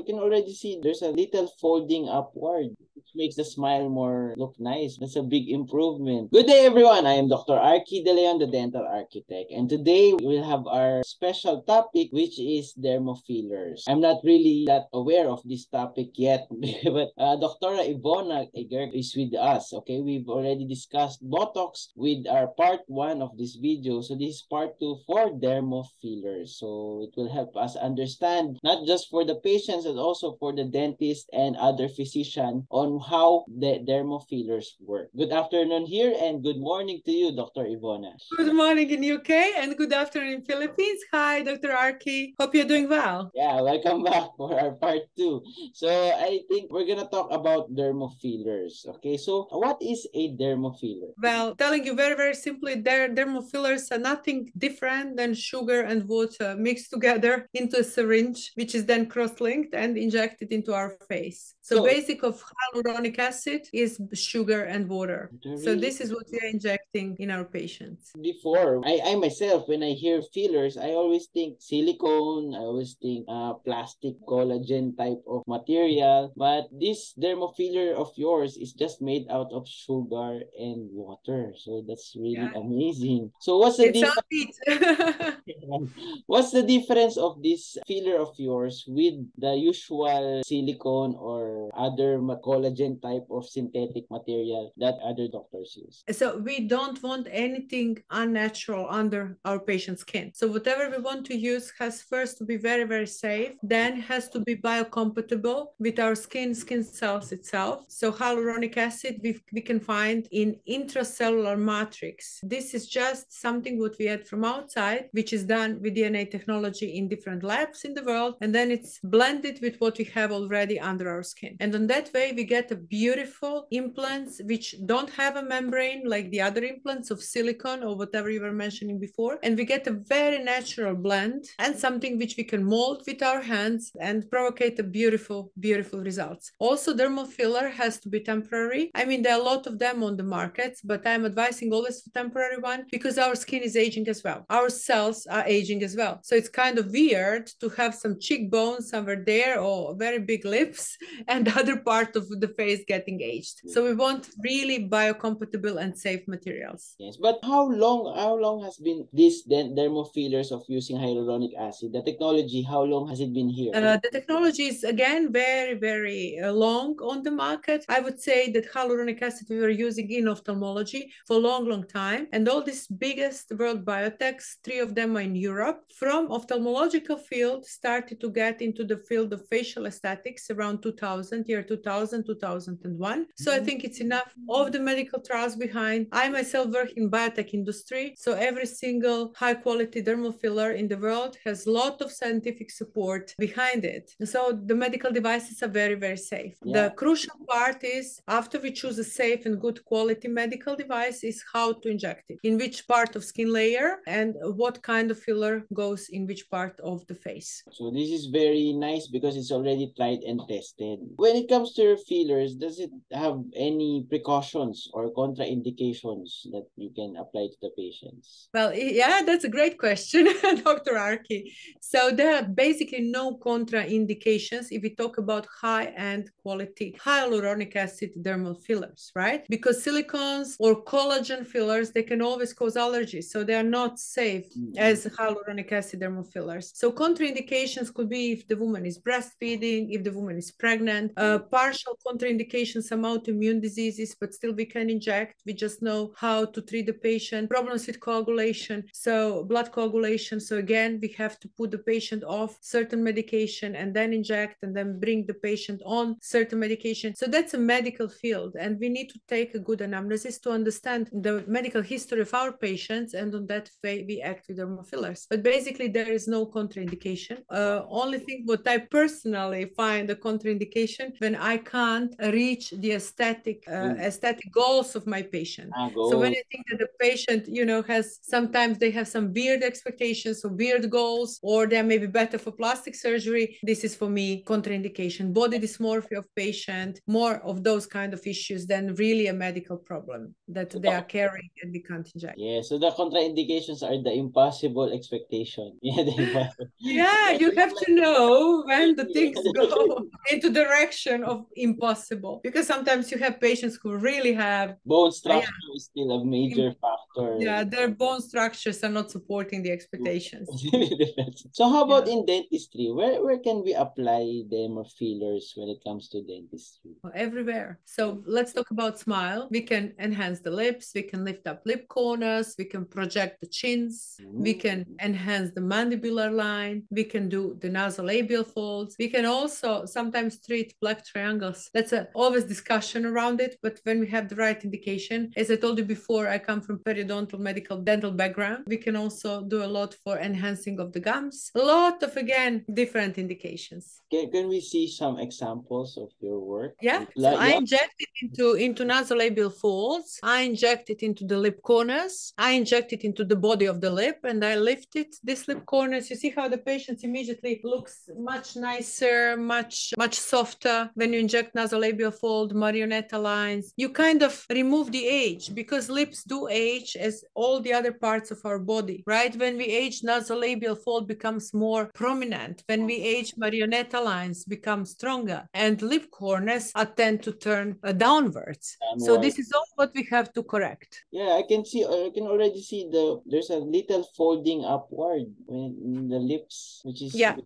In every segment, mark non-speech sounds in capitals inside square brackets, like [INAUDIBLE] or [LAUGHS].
I can already see there's a little folding upward makes the smile more look nice. That's a big improvement. Good day, everyone. I am Dr. Arkhe De Leon, the dental architect. And today we'll have our special topic, which is dermofillers. I'm not really that aware of this topic yet, [LAUGHS] but uh, Dr. Ivona Eger is with us. Okay, we've already discussed Botox with our part one of this video. So this is part two for dermofillers. So it will help us understand not just for the patients, but also for the dentist and other physician on how the dermofillers work. Good afternoon here and good morning to you, Dr. Ivona. Good morning in UK and good afternoon in Philippines. Hi, Dr. Arkhe. Hope you're doing well. Yeah, welcome back [LAUGHS] for our part two. So I think we're gonna talk about dermofillers. Okay, so what is a dermofiller? Well, telling you very, very simply, der fillers are nothing different than sugar and water mixed together into a syringe, which is then cross-linked and injected into our face. So, so basic of hyaluronic acid is sugar and water. Really? So this is what we are injecting in our patients. Before, I, I myself, when I hear fillers, I always think silicone, I always think uh, plastic collagen type of material. But this dermofiller of yours is just made out of sugar and water. So that's really yeah. amazing. So what's the difference? [LAUGHS] [LAUGHS] what's the difference of this filler of yours with the usual silicone or other collagen type of synthetic material that other doctors use. So we don't want anything unnatural under our patient's skin. So whatever we want to use has first to be very, very safe, then has to be biocompatible with our skin, skin cells itself. So hyaluronic acid we, we can find in intracellular matrix. This is just something what we had from outside, which is done with DNA technology in different labs in the world. And then it's blended with what we have already under our skin. And on that way, we get beautiful implants which don't have a membrane like the other implants of silicone or whatever you were mentioning before. And we get a very natural blend and something which we can mold with our hands and provocate a beautiful, beautiful results. Also, dermal filler has to be temporary. I mean, there are a lot of them on the market, but I'm advising always for temporary one because our skin is aging as well. Our cells are aging as well. So it's kind of weird to have some cheekbones somewhere there or very big lips [LAUGHS] and other part of the face getting aged. So we want really biocompatible and safe materials. Yes, but how long how long has been this dermofillers of using hyaluronic acid? The technology, how long has it been here? Uh, the technology is again very very uh, long on the market. I would say that hyaluronic acid we were using in ophthalmology for a long long time, and all these biggest world biotechs, three of them are in Europe. From ophthalmological field started to get into the field of facial aesthetics around 2000 year 2000, 2000 2001 so i mm-hmm. think it's enough of the medical trials behind. I myself work in biotech industry so every single high quality dermal filler in the world has a lot of scientific support behind it. So the medical devices are very very safe. Yeah. the crucial part is after we choose a safe and good quality medical device is how to inject it. In which part of skin layer and what kind of filler goes in which part of the face. So this is very nice because it's already tried and tested. When it comes to your fillers does it have any precautions or contraindications that you can apply to the patients? Well, yeah, that's a great question, [LAUGHS] Dr. Arkhe. So there are basically no contraindications if we talk about high-end quality hyaluronic acid dermal fillers, right? Because silicones or collagen fillers, they can always cause allergies. So they are not safe mm-hmm. as hyaluronic acid dermal fillers. So contraindications could be if the woman is breastfeeding, if the woman is pregnant, uh, partial contraindications, some autoimmune diseases, but still we can inject. We just know how to treat the patient. Problems with coagulation, so blood coagulation. So again, we have to put the patient off certain medication and then inject and then bring the patient on certain medication. So that's a medical field, and we need to take a good anamnesis to understand the medical history of our patients, and on that way we act with dermofillers. But basically, there is no contraindication. Uh, only thing what I personally find a contraindication when I can't can't reach the aesthetic uh, Mm. aesthetic goals of my patient. Ah, So when. I think that the patient, you know, has sometimes they have some weird expectations or weird goals, or they may be better for plastic surgery, this is for me contraindication. Body dysmorphia of patient, more of those kind of issues than really a medical problem that they are carrying and we can't inject. Yeah, so the contraindications are the impossible expectation. [LAUGHS] Yeah, impossible. Yeah, you have to know when the things go [LAUGHS] into direction of impossible because sometimes you have patients who really have Bone structure is still a major factor. yeah their bone structures are not supporting the expectations. It really depends. So how about Yeah. in dentistry? Where where can we apply them or fillers when it comes to dentistry? everywhere. So let's talk about smile. We can enhance the lips, we can lift up lip corners, we can project the chins, mm-hmm. we can enhance the mandibular line, we can do the nasolabial folds. We can also sometimes treat black triangles. That's a always discussion around it, but when we have the right indication, as I told you before, I come from periodontal medical dental background. We can also do a lot for enhancing of the gums. A lot of again different indications. Can, can we see some examples of your work? Yeah, so I yeah. inject it into into nasolabial folds. I inject it into the lip corners. I inject it into the body of the lip, and I lift it. This lip corners. You see how the patient immediately looks much nicer, much much softer when you inject nasolabial fold, marionetta lines. You kind of remove the age because lips do age as all the other parts of our body, right? When we age, nasolabial fold becomes more prominent. When we age, marionetta lines become stronger, and lip corners are tend to turn uh, downwards. So this is all what we have to correct. Yeah, I can see. I can already see the. There's a little folding upward when in the lips, which is Yeah.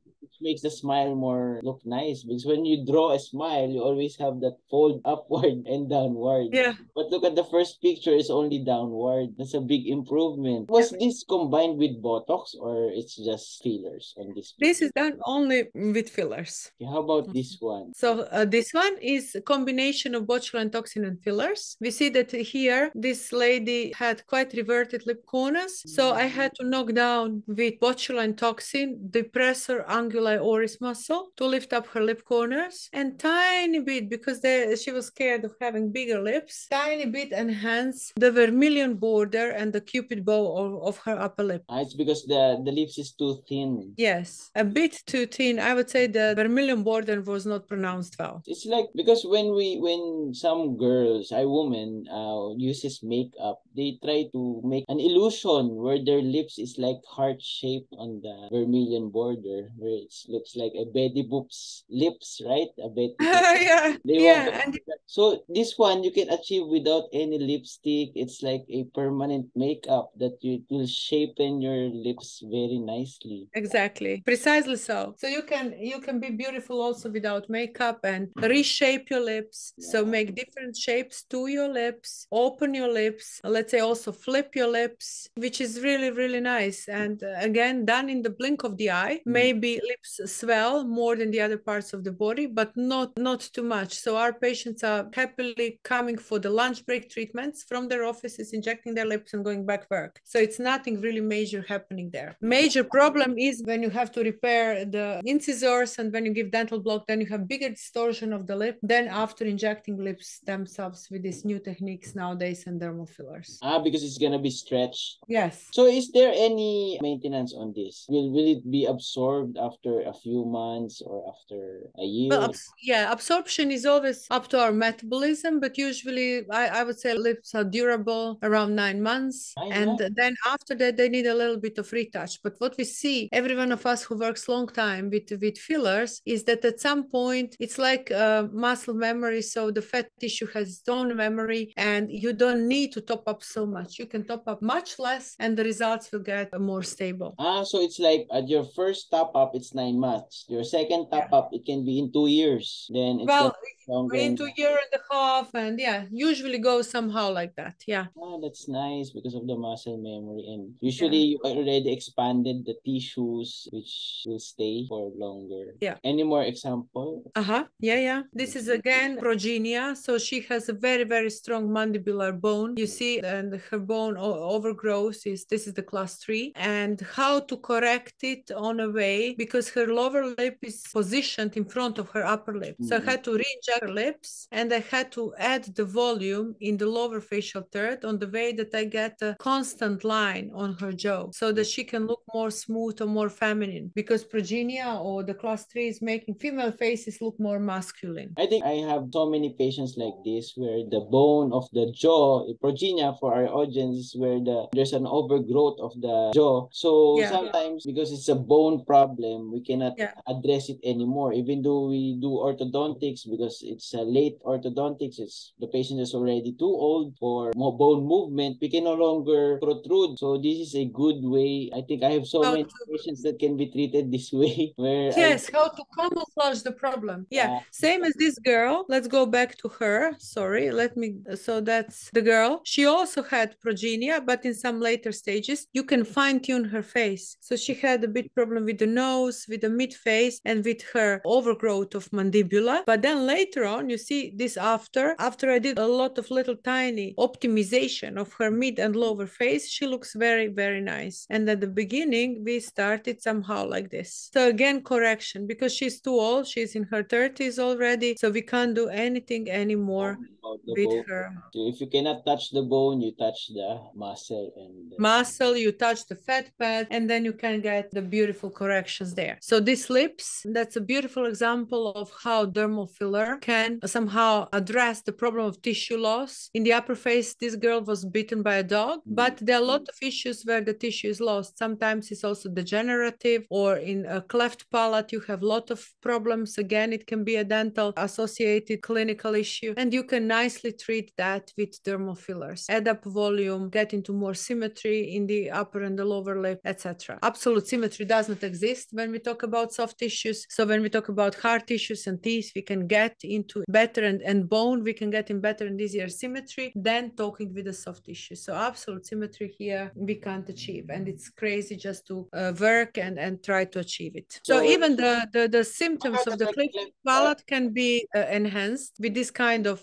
Makes the smile more look nice. Because when you draw a smile, you always have that fold [LAUGHS] upward and downward. Yeah. But look at the first picture; it's only downward. That's a big improvement. Was this combined with Botox or it's just fillers on this? This is done only with fillers. Okay, how about this one? So uh, this one is a combination of botulinum toxin and fillers. We see that here this lady had quite reverted lip corners. So I had to knock down with botulinum toxin depressor anguli oris muscle to lift up her lip corners and tiny bit because they, she was scared of having bigger lips, tiny bit enhance the vermilion border and the cupid bow of, of her upper lip. Ah, it's because the the lips is too thin. Yes, a bit too thin. I would say the vermilion border was not pronounced well. It's like because when we when some girls, a woman, uh, uses makeup, they try to make an illusion where their lips is like heart shaped on the vermilion border, where it looks like a Betty Boop's lips, right? A Betty. [LAUGHS] Boop. yeah, They yeah, and So this one you can achieve without any lipstick. It's like a permanent makeup that you will shape in your lips very nicely. exactly, precisely so. So you can you can be beautiful also without makeup and reshape your lips. So make different shapes to your lips, open your lips. Let's say also flip your lips, which is really really nice. And uh, again, done in the blink of the eye. Mm. Maybe lips swell more than the other parts of the body, but not not too much. So our patients are happily coming for the lunch break treatments from their offices, injecting their lips and going back work. So it's nothing really major happening there. Major problem is when you have to repair the incisors and when you give dental block, then you have bigger distortion of the lip. Then after injecting lips themselves with these new techniques nowadays and dermal fillers. Ah, because it's gonna be stretched. Yes. So is there any maintenance on this? Will will it be absorbed after a few months or after a year? Well, abs- yeah, absorption is always up to our metabolism, but usually I, I would say lips are durable around nine months. Nine and months? then after that, they need a little bit of retouch. But what we see, every one of us who works long time with, with fillers, is that at some point it's like uh, muscle memory. So the fat tissue has its own memory, and you don't need to top up so much. You can top up much less, and the results will get more stable. Ah, so it's like at your first top up, it's nine months. Your second top up, it can be in two years. Then it's Well, longer. into a year and a half, and yeah, usually goes somehow like that. Yeah. Ah, that's nice because of the muscle memory. And usually you already expanded the tissues, which will stay for longer. Yeah. Any more example? Uh-huh. Yeah, yeah. This is again progenia. So she has a very, very strong mandibular bone. You see, and her bone overgrowth is this is the class three. And how to correct it on a way because her lower lip is positioned in front of her upper lip. So I Mhm. had to re-inject her lips and I had to add the volume in the lower facial third on the way that I get a constant line on her jaw so that she can look more smooth or more feminine because progenia or the class 3 is making female faces look more masculine. I think I have so many patients like this where the bone of the jaw, progenia for our audience is where the there's an overgrowth of the jaw. So Yeah. sometimes because it's a bone problem, we cannot Yeah. address it anymore. Even though we do orthodontics because it's a late orthodontics, it's the patient is already too old for more bone movement. We can no longer protrude. So this is a good way. I think I have so How many to- patients that can be treated [LAUGHS] this way. Where I- Yes, how to camouflage the problem. Yeah, Yeah. same as this girl. Let's go back to her. Sorry, let me. So that's the girl. She also had progenia, but in some later stages, you can fine tune her face. So she had a bit problem with the nose, with the mid face, and with her overgrowth of mandibula. But then later on, you see this after. After I did a lot of little tiny optimization of her mid and lower face, she looks very, very nice. And at the beginning, we started somehow like this. So again, correction because she's too old. She's in her 30s already. So we can't do anything anymore with bone. her. So if you cannot touch the bone, you touch the muscle and the- muscle, you touch the fat pad, and then you can get the beautiful corrections there. So these lips, that's a beautiful example of how dermal filler can somehow address the problem of tissue loss. In the upper face, this girl was bitten by a dog, mm-hmm. but there are a lot of issues where the tissue is lost. Sometimes it's also degenerative, or in a cleft palate, you have a lot of problems. Again, it can be a dental associated clinical issue, and you can nicely treat that with dermal fillers. Add up volume, get into more symmetry in the upper and the lower lip, etc. Absolute symmetry does not exist when we talk about soft tissues. So when we talk about hard tissues and teeth, we can get into better and, and bone, we can get in better and easier symmetry than talking with the soft tissue. So absolute symmetry here we can't achieve, and it's crazy just to uh, work and and try to achieve it. So, So- even the the, the symptoms of the [LAUGHS] cleft palate can be uh, enhanced with this kind of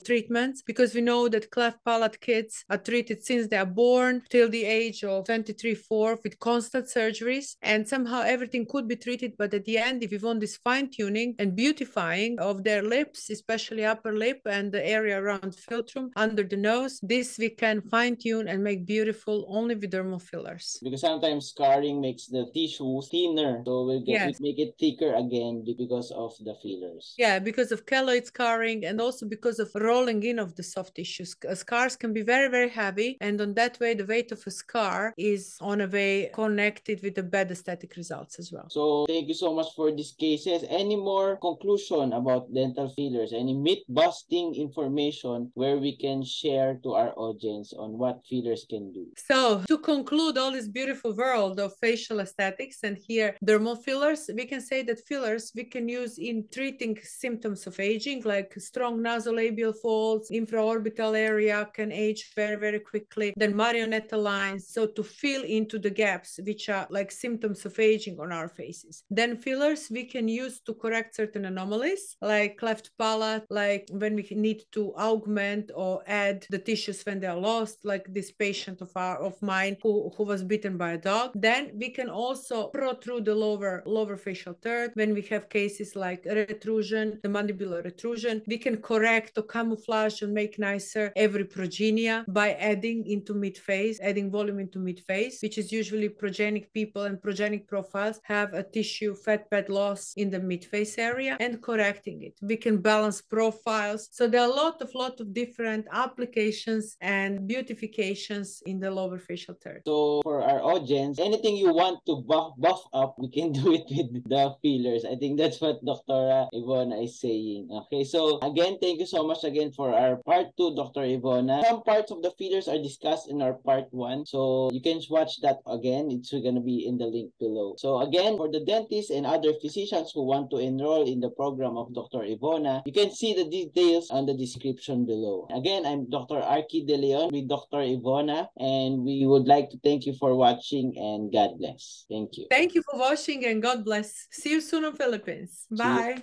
because we know that cleft palate kids are treated since they are born till the age of 23 4 with constant surgeries and somehow everything could be treated but at the end if you want this fine tuning and beautifying of their lips especially upper lip and the area around philtrum under the nose this we can fine tune and make beautiful only with dermal fillers because sometimes scarring makes the tissue thinner, so we'll get Yes. we make it thicker again because of the fillers. Yeah, because of keloid scarring and also because of rolling of the soft tissues. Uh, Scars can be very, very heavy. And on that way, the weight of a scar is on a way connected with the bad aesthetic results as well. So thank you so much for these cases. Any more conclusion about dental fillers? Any myth busting information where we can share to our audience on what fillers can do? So, to conclude all this beautiful world of facial aesthetics and here dermal fillers, we can say that fillers we can use in treating symptoms of aging, like strong nasolabial folds, infraorbital area can age very, very quickly, then marionette lines. So, to fill into the gaps, which are like symptoms of aging on our faces. Then, fillers we can use to correct certain anomalies, like cleft palate, like when we need to augment or add the tissues when they are lost, like this patient of our of mine who, who was bitten by a dog. Then we can also protrude the lower lower facial third when we have cases like retrusion, the mandibular retrusion. We can correct or camouflage and make nicer every progenia by adding into mid face, adding volume into mid face, which is usually progenic people and progenic profiles have a tissue fat pad loss in the mid face area and correcting it. We can balance profiles. So there are a lot of lot of different applications and beautifications in the lower facial third. So for our audience, anything you want to buff, buff up, we can [LAUGHS] do it with the fillers. I think that's what Dr. Ivona is saying. Okay, so again, thank you so much again for our part two, Dr. Ivona. Some parts of the feeders are discussed in our part one, so you can watch that again. It's gonna be in the link below. So again, for the dentists and other physicians who want to enroll in the program of Dr. Ivona, you can see the details on the description below. Again, I'm Dr. Arkhe De Leon with Dr. Ivona, and we would like to thank you for watching and God bless. Thank you. Thank you for watching and God bless. See you soon in Philippines. Bye.